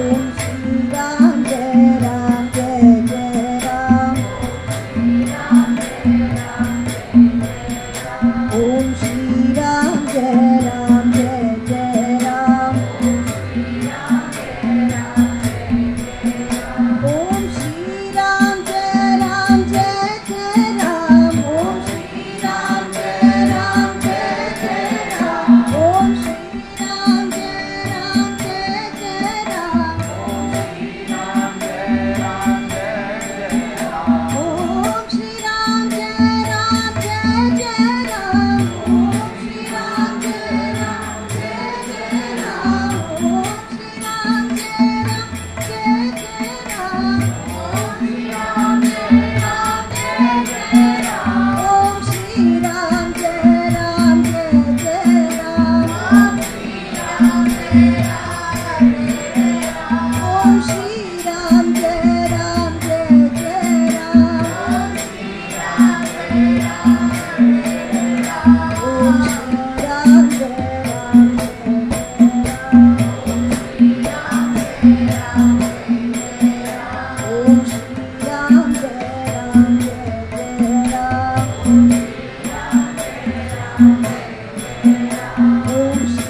Jones. house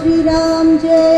Shriram Jai.